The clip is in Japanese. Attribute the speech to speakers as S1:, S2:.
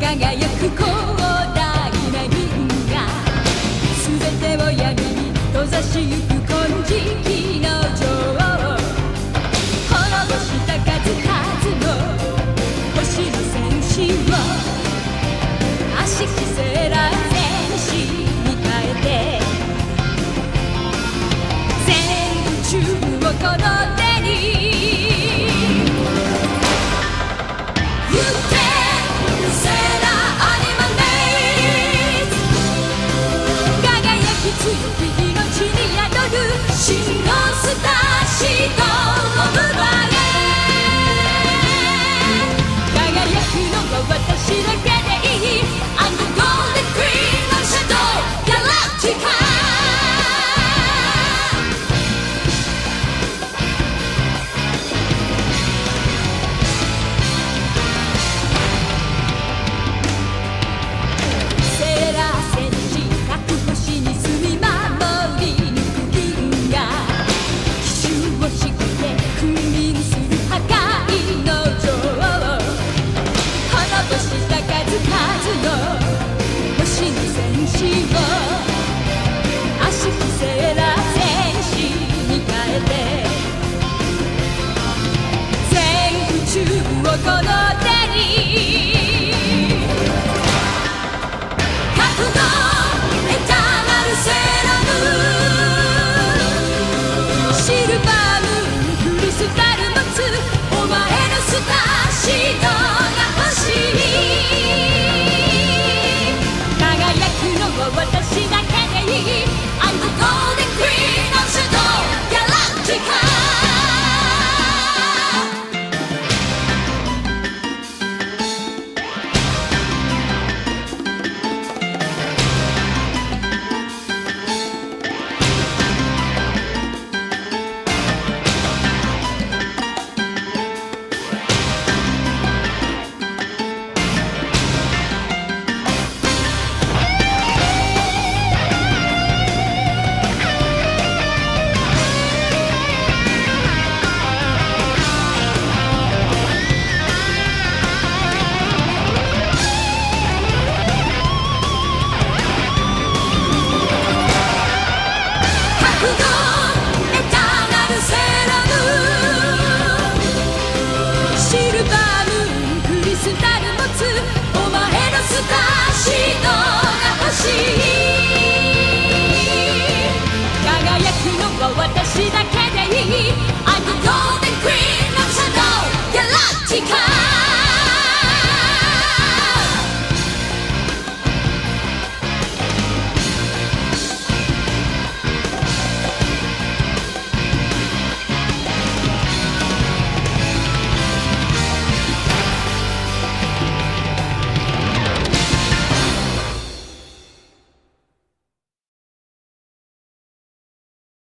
S1: すべなてを闇に閉ざしゆく金色の情。輝きした数々の星の戦士を